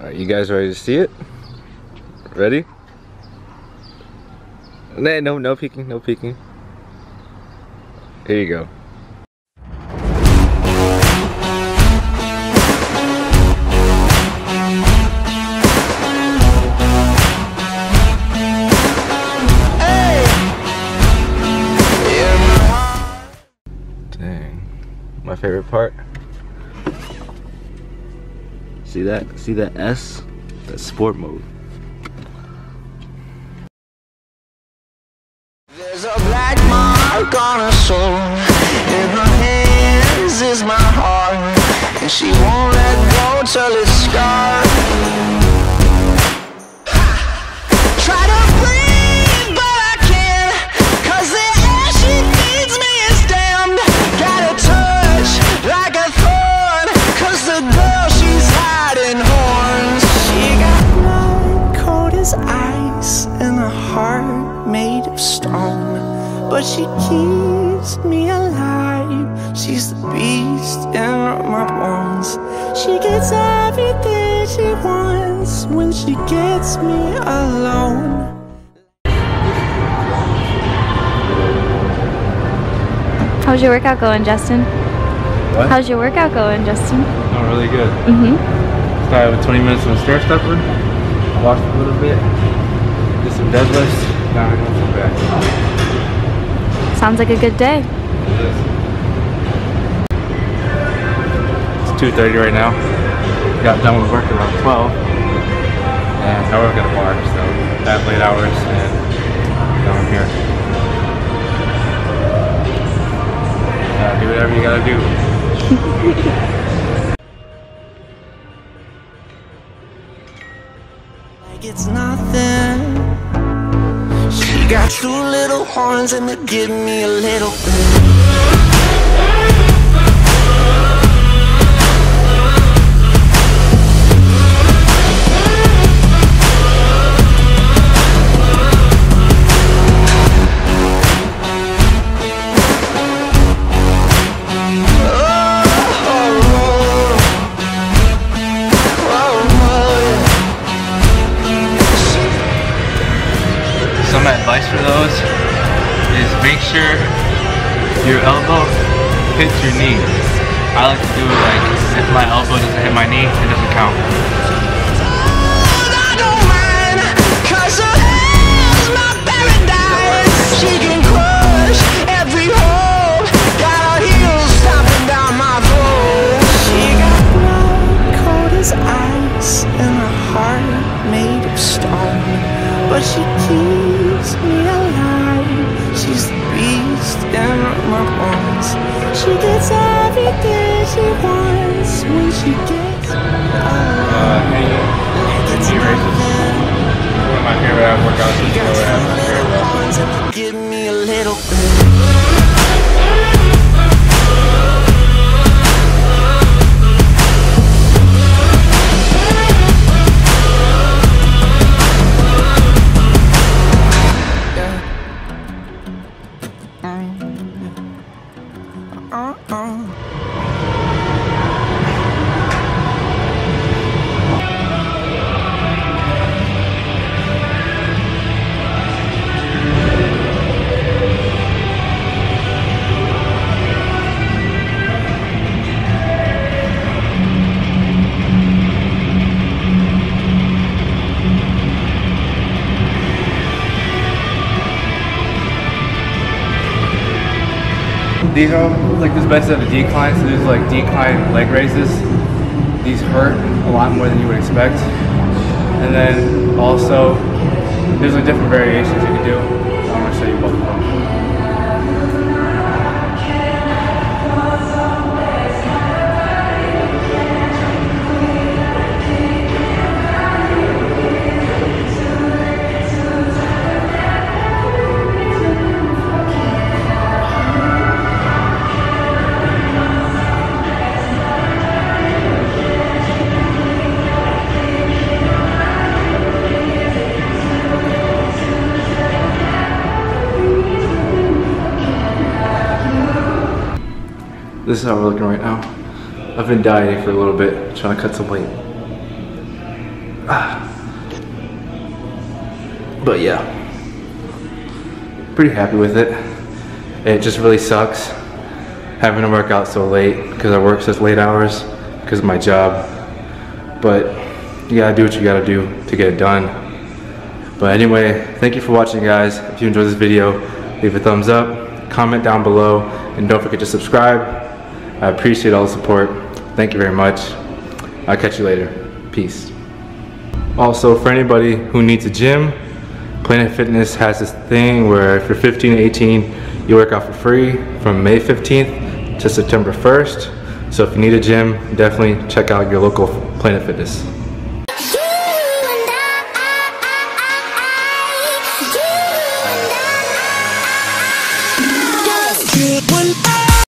Alright, you guys ready to see it? Ready? No, no, no peeking, no peeking. Here you go. Dang. My favorite part. See that? See that S? That's sport mode. There's a black mark on her soul. Her hands is my heart. And she won't let go till But she keeps me alive. She's the beast in my bones. She gets everything she wants when she gets me alone. How's your workout going, Justin? What? How's your workout going, Justin? Oh, really good. Mm-hmm. Started with 20 minutes on stair stepper. Walked a little bit. Did some deadlifts. Now I'm going some back. Sounds like a good day. It's 2.30 right now. Got done with work around 12. And I work at a bar, so I have late hours and now I'm here. Uh, do whatever you gotta do. Like it's nothing. Got two little horns and they give me a little. Advice for those is make sure your elbow hits your knee. I like to do it like if my elbow doesn't hit my knee, it doesn't count. My bones. She gets everything she wants when she gets Uh, knee raises. One of my favorite workouts is got lower two abs. little horns and they give me a little These are like this best of the decline, so these like decline leg raises. These hurt a lot more than you would expect. And then also, there's like different variations you can do. This is how we're looking right now. I've been dieting for a little bit, trying to cut some weight. But yeah, pretty happy with it. It just really sucks having to work out so late because I work such late hours because of my job. But you gotta do what you gotta do to get it done. But anyway, thank you for watching guys. If you enjoyed this video, leave a thumbs up, comment down below, and don't forget to subscribe. I appreciate all the support. Thank you very much. I'll catch you later. Peace. Also, for anybody who needs a gym, Planet Fitness has this thing where if you're 15 to 18, you work out for free from May 15th to September 1st. So if you need a gym, definitely check out your local Planet Fitness.